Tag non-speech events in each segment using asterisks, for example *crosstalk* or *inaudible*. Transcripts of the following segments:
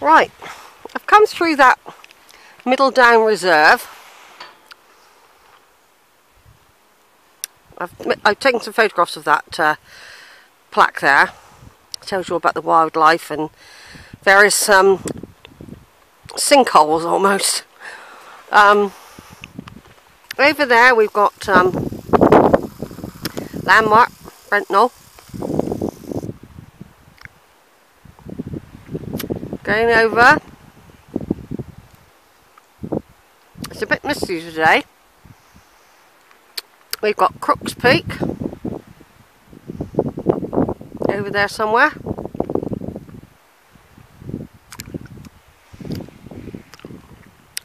Right, I've come through that Middle Down Reserve. I've, I've taken some photographs of that uh, plaque there. It tells you all about the wildlife and various um, sinkholes *laughs* almost. Um, over there we've got um, Landmark, Brent Knoll. Going over. It's a bit misty today. We've got Crooks Peak over there somewhere.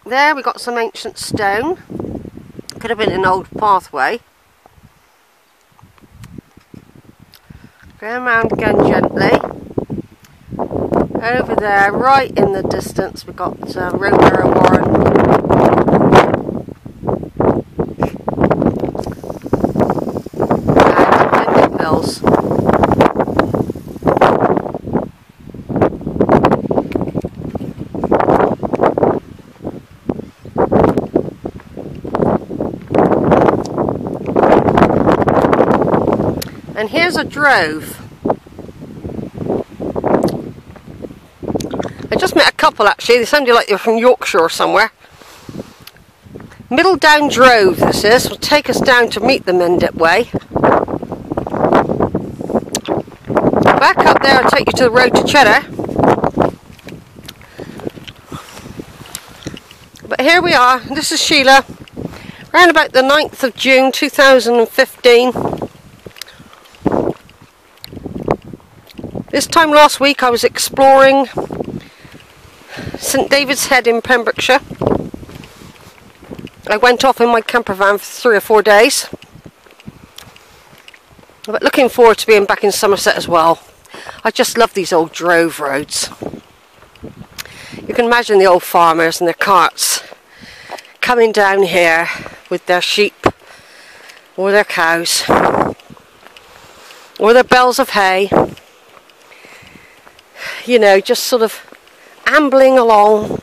There we got some ancient stone. Could have been an old pathway. Going around again gently. Over there, right in the distance, we've got uh, Rowberrow Warren. And. And here's a drove. I just met a couple actually, they sounded like they were from Yorkshire or somewhere. Middle Down Drove this is, will take us down to meet them Mendip Way. Back up there I'll take you to the road to Cheddar. But here we are, this is Sheila, around about the 9th of June 2015. This time last week I was exploring St David's Head in Pembrokeshire. I went off in my camper van for three or four days. But looking forward to being back in Somerset as well. I just love these old drove roads. You can imagine the old farmers and their carts coming down here with their sheep or their cows or their bales of hay you know, just sort of ambling along,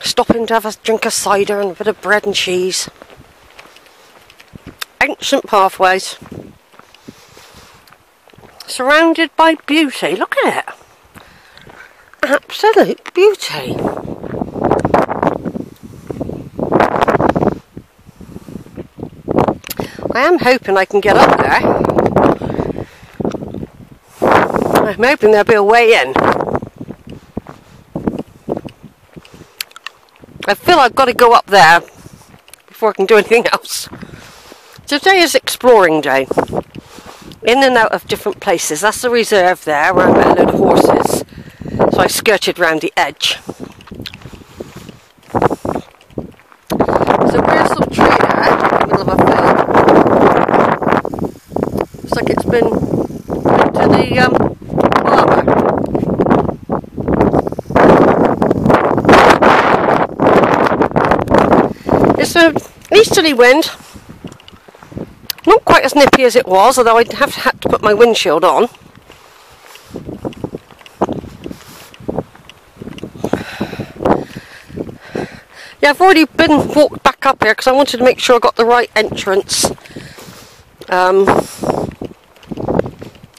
stopping to have a drink of cider and a bit of bread and cheese. Ancient pathways, surrounded by beauty. Look at it. Absolute beauty. I am hoping I can get up there. I'm hoping there'll be a way in. I feel I've got to go up there before I can do anything else. Today is exploring day. In and out of different places. That's the reserve there where I met a load of horses. So I skirted round the edge. There's a weird sort of tree there in the middle of a field. Looks like it's been put to the um, It's an easterly wind. Not quite as nippy as it was, although I'd have had to put my windshield on. Yeah, I've already been walked back up here because I wanted to make sure I got the right entrance um,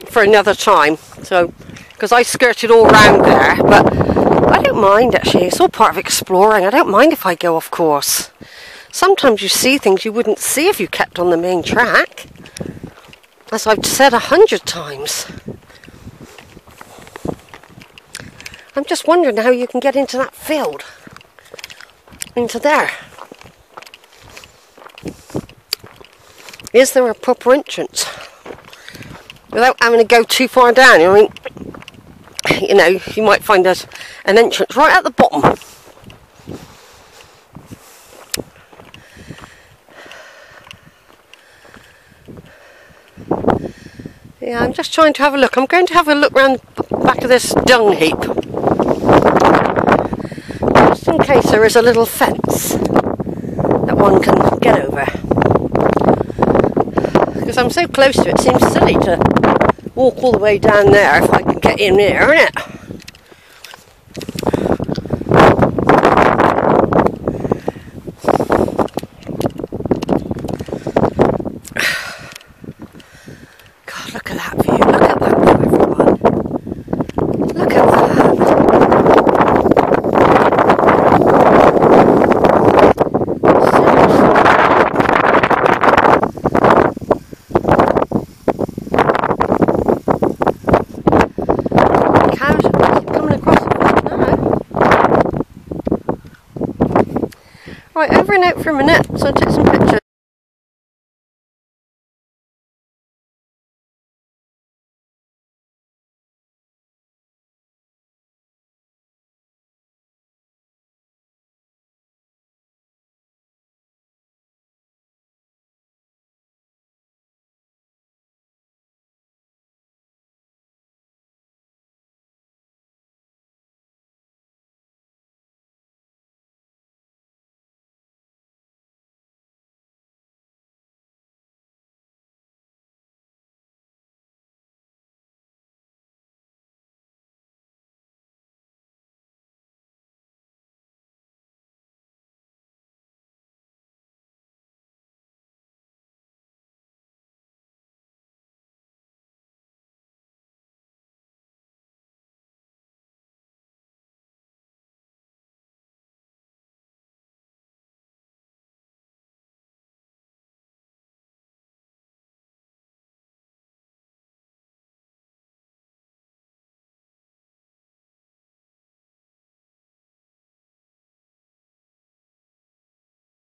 for another time. So, because I skirted all round there, but I don't mind actually. It's all part of exploring. I don't mind if I go off course. Sometimes you see things you wouldn't see if you kept on the main track. As I've said a hundred times. I'm just wondering how you can get into that field. Into there. Is there a proper entrance? Without having to go too far down, I mean, you know, you might find there's an entrance right at the bottom. Yeah, I'm just trying to have a look. I'm going to have a look round the back of this dung heap. Just in case there is a little fence that one can get over. Because I'm so close to it, it seems silly to walk all the way down there if I can get in here, isn't it? Right, over and out for a minute, so I'll take some pictures.